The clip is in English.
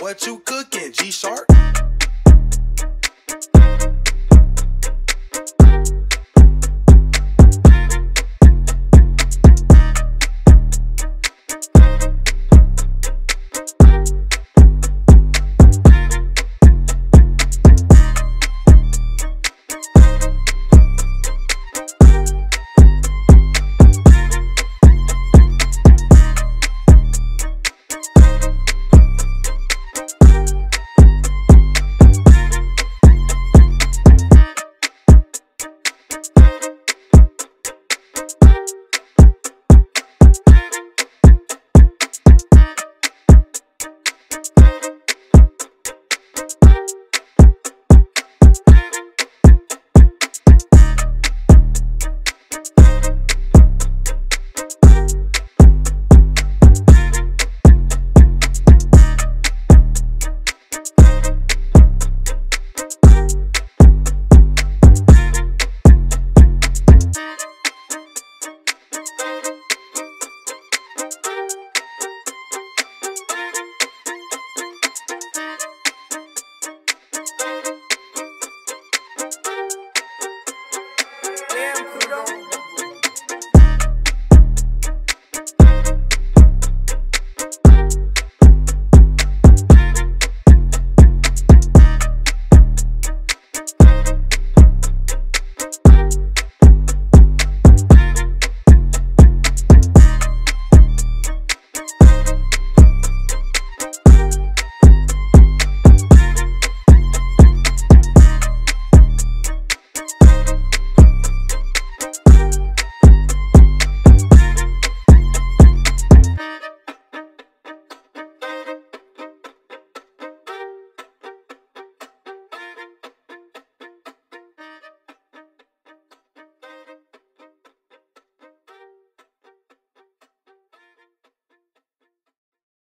What you cooking, G Shark?